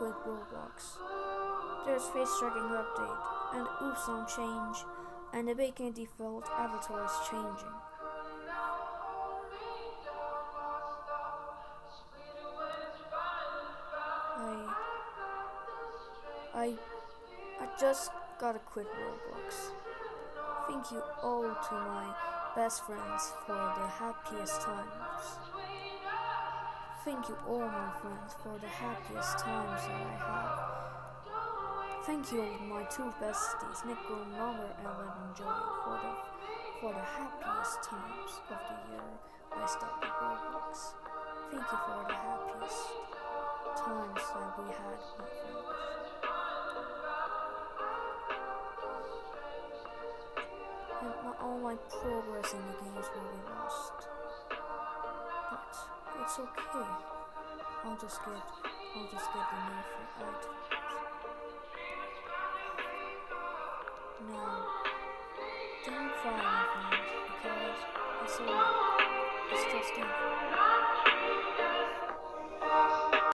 quit Roblox. There's face tracking update, and oops on change, and the bacon default avatar is changing. I I I just gotta quit Roblox. Thank you all to my best friends for the happiest times. Thank you all my friends for the happiest times that I have. Thank you my two besties, Nico, Robert, Ellen, and Joey for the for the happiest times of the year I started Roblox. Thank you for the happiest times that we had, my friends. And my, all my progress in the games will be lost. Okay. I'll just get I'll just get the new items. Now don't cry my friends because it's all it's just a